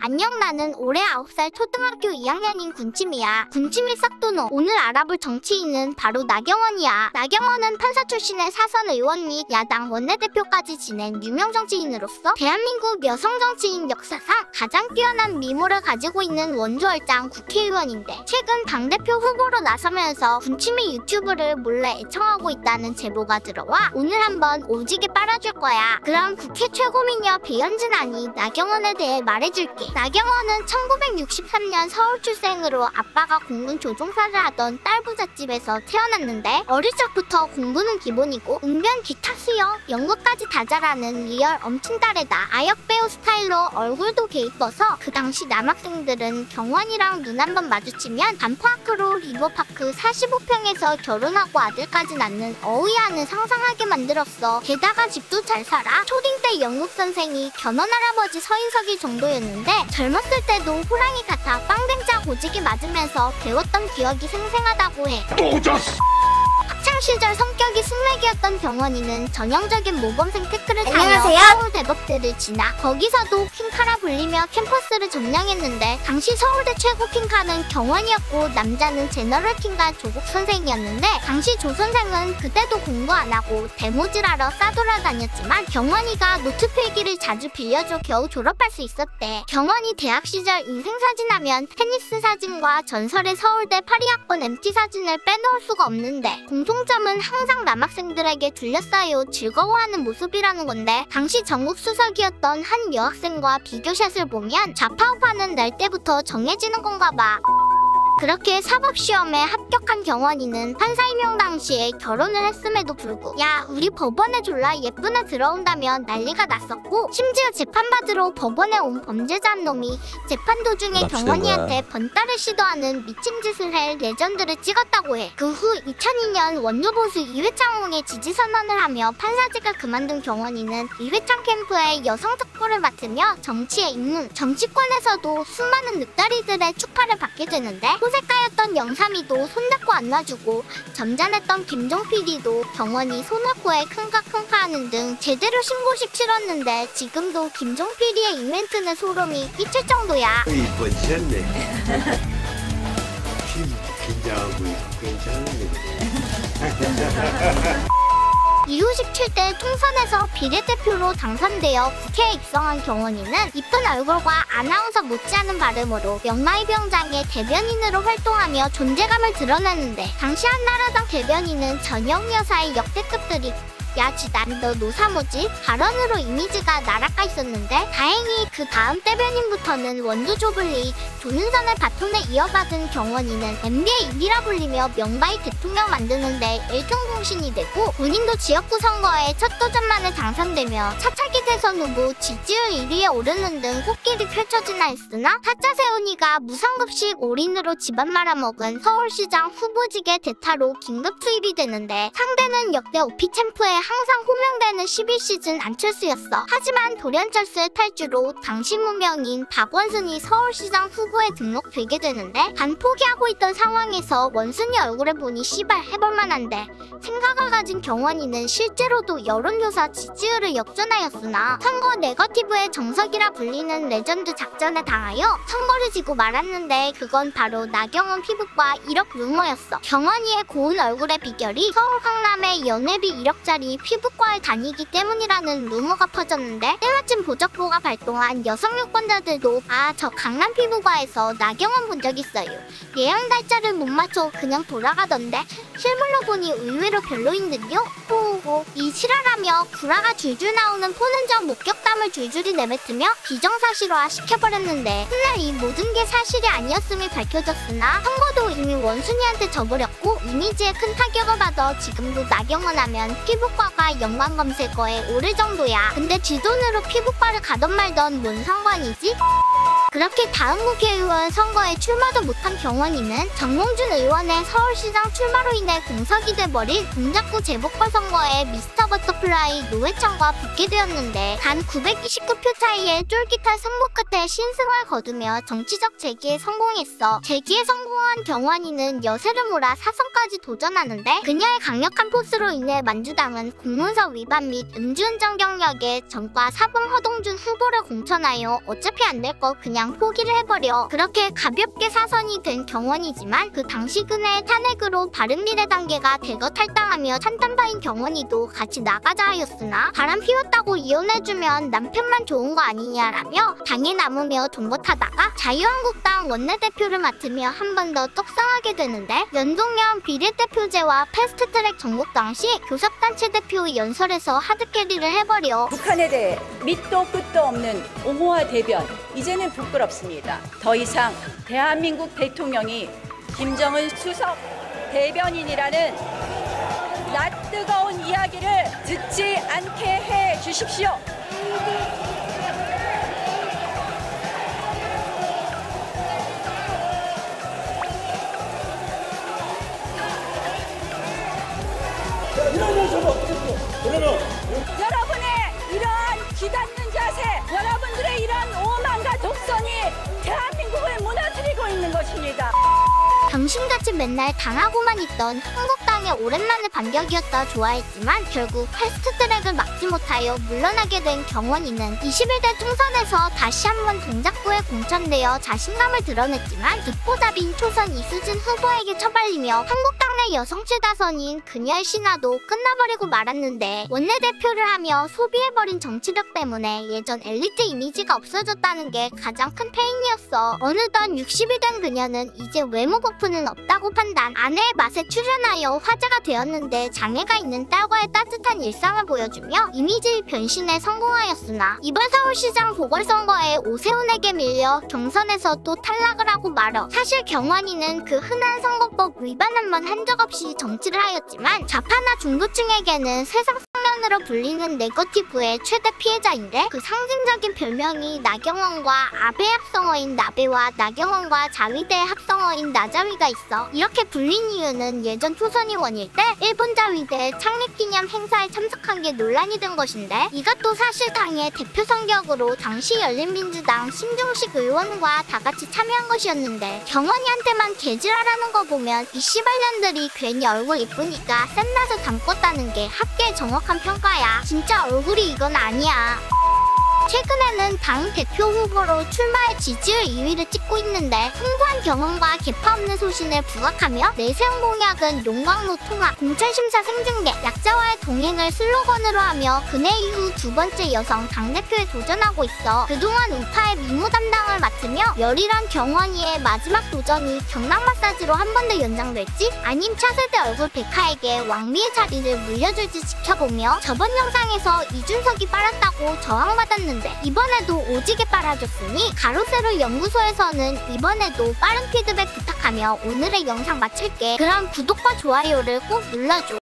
안녕 나는 올해 9살 초등학교 2학년인 군침이야. 군침이 싹도노. 오늘 알아볼 정치인은 바로 나경원이야. 나경원은 판사 출신의 사선 의원 및 야당 원내대표까지 지낸 유명 정치인으로서 대한민국 여성 정치인 역사상 가장 뛰어난 미모를 가지고 있는 원조월장 국회의원인데 최근 당대표 후보로 나서면서 군침이 유튜브를 몰래 애청하고 있다는 제보가 들어와 오늘 한번 오지게 빨아줄 거야. 그럼 국회 최고미녀 배현진 아니 나경원에 대해 말해줄게. 나경원은 1963년 서울 출생으로 아빠가 공군 조종사를 하던 딸 부잣집에서 태어났는데 어릴 적부터 공부는 기본이고 응변 기타 수영 연극까지 다 잘하는 real 엄친딸에다 아역 배우 스타일로 얼굴도 개 이뻐서 그 당시 남학생들은 경원이랑 눈 한 번 마주치면 반포아크로 리버파크 45평에서 결혼하고 아들까지 낳는 어우야는 상상하게 만들었어. 게다가 집도 잘 살아 초딩 때 연극 선생이 견훤 할아버지 서인석이 정도였는데 젊었을 때도 호랑이 같아 빵댕이 오지게 맞으면서 배웠던 기억이 생생하다고 해. 학창 시절 성격이 숙맥이었던 경원이는 전형적인 모범생 테크를 타며 안녕하세요. 서울대 법대를 지나 거기서도 킹카라 불리며 캠퍼스를 점령했는데 당시 서울대 최고 킹카는 경원이었고 남자는 general 킹과 조국 선생이었는데 당시 조 선생은 그때도 공부 안 하고 데모질하러 싸돌아다녔지만 경원이가 노트 필기를 자주 빌려줘 겨우 졸업할 수 있었대. 경원이 대학 시절 인생 사진하면 테니스 사진과 전설의 서울대 82학번 MT 사진을 빼놓을 수가 없는데 공통점 은 항상 남학생들에게 둘러싸여 즐거워하는 모습이라는 건데 당시 전국 수석이었던 한 여학생과 비교샷을 보면 좌파우파는 날 때부터 정해지는 건가 봐. 그렇게 사법시험에 합격한 경원이는 판사 임용 당시에 결혼을 했음에도 불구 야 우리 법원에 졸라 예쁜 애 들어온다면 난리가 났었고 심지어 재판받으러 법원에 온 범죄자 한 놈이 재판 도중에 경원이한테 번따를 시도하는 미친 짓을 할 레전드를 찍었다고 해. 그 후 2002년 원조보수 이회창홍의 지지 선언을 하며 판사직을 그만둔 경원이는 이회창 캠프의 여성 특보를 맡으며 정치에 입문. 정치권에서도 수많은 늑다리들의 축하를 받게 되는데 호색가였던 영삼이도 손잡고 안 놔주고 점잖했던 김종 PD도 경원이 손잡고에 킁카킁카 하는 등 제대로 신고식 치렀는데 지금도 김종 PD의 이벤트는 소름이 끼칠 정도야. 이뻐지셨네. 긴, 긴장하고 있고 괜찮은데. 이후 17대 총선에서 비례대표로 당선되어 국회에 입성한 경원이는 이쁜 얼굴과 아나운서 못지않은 발음으로 명마이병장의 대변인으로 활동하며 존재감을 드러냈는데 당시 한나라당 대변인은 전영 여사의 역대급들이 야지 난너 노사모지? 발언으로 이미지가 날아가 있었는데? 다행히 그 다음 대변인부터는 원두 조블리 조윤선의 바톤에 이어받은 경원이는 MB의 입이라 불리며 명바이 대통령 만드는데 일등공신이 되고 본인도 지역구 선거에 첫 도전만에 당선되며 차차기 대선 후보 지지율 1위에 오르는 등 꽃길이 펼쳐지나 했으나 타짜 세훈이가 무상급식 올인으로 집안 말아먹은 서울시장 후보직의 대타로 긴급 투입이 되는데 상대는 역대 오피 챔프에 항상 호명되는 11시즌 안철수였어. 하지만 돌연철수의 탈주로 당시 무명인 박원순이 서울시장 후보에 등록되게 되는데 반 포기하고 있던 상황에서 원순이 얼굴을 보니 씨발 해볼만한데 생각을 가진 경원이는 실제로도 여론조사 지지율을 역전하였으나 선거 네거티브의 정석이라 불리는 레전드 작전에 당하여 선거를 지고 말았는데 그건 바로 나경원 피부과 1억 루머였어. 경원이의 고운 얼굴의 비결이 서울 강남의 연회비 1억짜리 피부과에 다니기 때문이라는 루머가 퍼졌는데 때마침 보적부가 발동한 여성 유권자들도 아 저 강남 피부과에서 나경원 본 적 있어요. 예약 날짜를 못 맞춰 그냥 돌아가던데 실물로 보니 의외로 별로인 듯요? 호호 이 실화라며 구라가 줄줄 나오는 포는 점 목격 담을 줄줄이 내뱉으며 비정사실화 시켜버렸는데 훗날 이 모든 게 사실이 아니었음이 밝혀졌으나 선거도 이미 원순이한테 져버렸고 이미지에 큰 타격을 받아 지금도 나경원 하면 피부과가 연관 검색어에 오를 정도야 근데 쥐돈으로 피부과를 가던 말던 뭔 상관이지? 그렇게 다음 국회의원 선거에 출마도 못한 경원이는 정몽준 의원의 서울시장 출마로 인해 공석이 돼버린 동작구 재보궐 선거에 Mr. Butterfly 노회찬과 붙게 되었는데 단 929표 차이의 쫄깃한 승부 끝에 신승을 거두며 정치적 재기에 성공했어. 재기에 성공한 경원이는 여세를 몰아 사 선까지 도전하는데 그녀의 강력한 포스로 인해 민주당은 공문서 위반 및 음주운전 경력에 전과 4범 허동준 후보를 공천하여 어차피 안 될 거 그냥 포기를 해버려. 그렇게 가볍게 사선이 된 경원이지만 그 당시 그네의 탄핵으로 바른미래당계가 대거 탈당하며 찬탄파인 경원이도 같이 나가자 하였으나 바람 피웠다고 이혼해주면 남편만 좋은 거 아니냐라며 당에 남으며 동거타다가 자유한국당 원내대표를 맡으며 한 번 더 떡상하게 되는데 연동형 비 례대표제와 패스트트랙 정국 당 시 교섭단체 대표 연설에서 하드캐리를 해버려 북한에 대해 밑도 끝도 없는 옹호와 대변 이제는 부끄럽습니다. 더 이상 대한민국 대통령이 김정은 수석 대변인이라는 낯 뜨거운 이야기를 듣지 않게 해 주십시오. 여러분의 이러한 기닫는 자세, 여러분들의 이러한 오만과 독선이 대한민국을 무너뜨리고 있는 것입니다. 당신같이 맨날 당하고만 있던 한국당의 오랜만의 반격이었다 좋아했지만 결국 패스트트랙을 막지 못하여 물러나게 된 경원이는 21대 총선에서 다시 한번 동작구에 공천되어 자신감을 드러냈지만 듣보잡인 초선 이수진 후보에게 처발리며 한국 당내 여성 최다선인 그녀의 신화도 끝나버리고 말았는데 원내대표를 하며 소비해버린 정치력 때문에 예전 엘리트 이미지가 없어졌다는 게 가장 큰 패인이었어. 어느덧 60이 된 그녀는 이제 외모 buff는 없다고 판단. 아내의 맛에 출연하여 화제가 되었는데 장애가 있는 딸과의 따뜻한 일상을 보여주며 이미지 변신에 성공하였으나 이번 서울시장 보궐선거에 오세훈에게 밀려 경선에서 또 탈락을 하고 말어. 사실 경환이는 그 흔한 선거법 위반 한번 한적 없이 정치를 하였지만 좌파나 중도층에게는 세상 상면으로 불리는 네거티브의 최대 피해자인데 그 상징적인 별명이 나경원과 아베 합성어인 나베와 나경원과 자위대의 합성어인 나자위가 있어. 이렇게 불린 이유는 예전 초선의원일 때 일본 자위대 창립기념 행사에 참석한 게 논란이 된 것인데 이것도 사실 당의 대표 성격으로 당시 열린민주당 신중식 의원과 다 같이 참여한 것이었는데 경원이한테만 개질하라는 거 보면 이 씨발년들이 괜히 얼굴 이쁘니까 쌤나서 담궜다는 게 학계의 정확한 평 가야. 진짜 얼굴이 이건 아니야 최근에는 당 대표 후보로 출마해 지지율 2위를 찍고 있는데 풍부한 경험과 개파 없는 소신을 부각하며 내세운 공약은 용광로 통합, 공천심사 생중계, 약자와의 동행을 슬로건으로 하며 그해 이후 두 번째 여성 당대표에 도전하고 있어. 그동안 우파의 미모 담당을 맡으며 열일한 경원이의 마지막 도전이 경락 마사지로 한 번 더 연장될지 아님 차세대 얼굴 백화에게 왕미의 자리를 물려줄지 지켜보며 저번 영상에서 이준석이 빨았다고 저항받았 는데 이번에도 오지게 빨아줬으니 가로세로 연구소에서는 이번에도 빠른 피드백 부탁하며 오늘의 영상 마칠게. 그럼 구독과 좋아요를 꼭 눌러줘